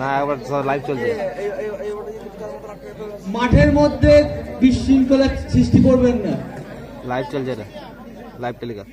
না একবার লাইভ চলছে। মাঠের মধ্যে বিশৃঙ্খলা সৃষ্টি করবেন না। লাইভ চলছে এটা। লাইভ টেলিকাস্ট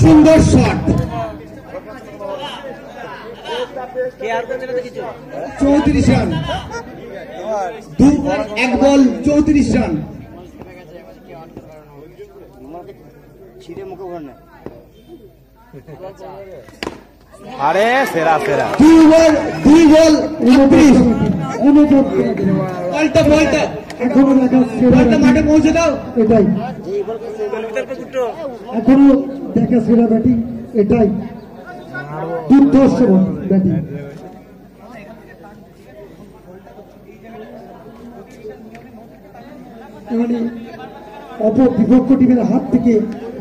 সুন্দর শট চৌত্রিশ রান। দু এক বল চৌত্রিশ রান। আরে সেরা সেরা। দুই বল দুই বল উনত্রিশ। পাল্টা পাল্টা। মাঠে পৌঁছে দাও। এটাই। এখনও দেখা সেরা ব্যাটিং এটাই। দুর্ধর্ষ ব্যাটিং। মানে অপর বিপক্ষ টিমের হাত থেকে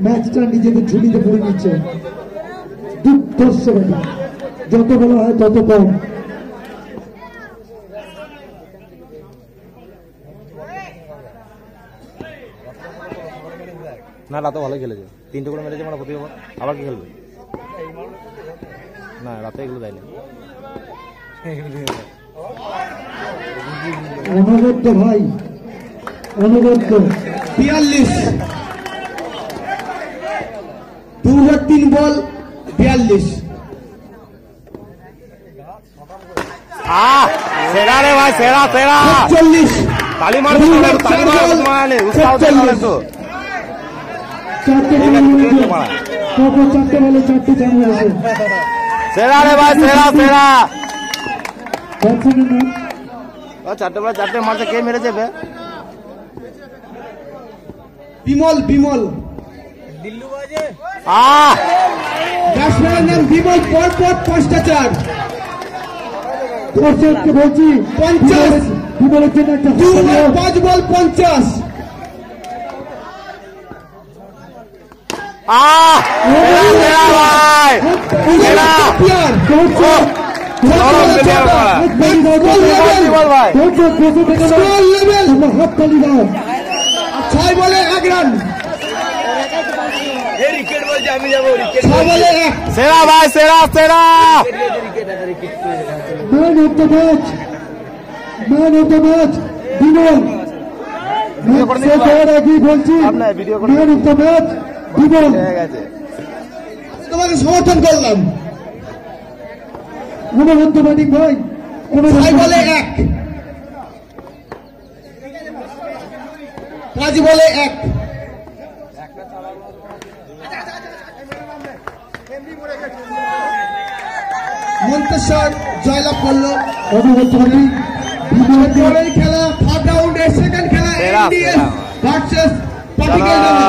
ম্যাচটা নিজেদের ঝুলিতে পড়ে নিচ্ছে। দুর্ধর্ষ ব্যাটিং। যত বলা হয় তত কম। না রাতে ভালো খেলেছে। তিনটে করে মেরেছে মানে প্রতি ওভার আবার কি খেলবে? না রাতে এগুলো দেয়নি। অনবদ্য ভাই অনবদ্য। বিয়াল্লিশ। দু তিন বল বিয়াল্লিশ। সেরা রে ভাই সেরা সেরা। চল্লিশ তালি মারবে তালি মারবে তো, মানে উৎসাহ দিয়ে মারেন তো চারটে চারটে বলে চারটে আছে সেরা রে ভাই সেরা চারটে বেলা চারটে মারছে কে মেরেছে বে? বিমল বিমল। আহ! ব্যাটসম্যানের নাম বিমল পর পর পাঁচটা চার। বলছি। পঞ্চাশ। বিমলের জন্য একটা। পাঁচ বল পঞ্চাশ আহ সেরা সেরা ভাই সেরা প্লেয়ার দর্শক, নরম প্লেয়ার মারা হাততালি দাও, গোল লেভেল। বিমল ভাই দর্শক বসে থেকে দাও। স্কোর লেভেল তোমরা হাততালি দাও ছয় বলে এক রান। ছয় বলে এক। সেরা ভাই সেরা সেরা! Man of the match. Man of the match শেষ হওয়ার আগেই বলছি আপনার ভিডিও করে man of the match. Bimal তোমাকে সমর্থন করলাম। গুণবন্ত ব্যাটিং ভাই ছয় বলে এক। বলে এক। মন্তেশ্বর জয়লাভ করল। গুণবন্ত ব্যাটিং খেলা থার্ড রাউন্ডের সেকেন্ড খেলা এনডিএস ভার্সেস পাটিকেল চলো।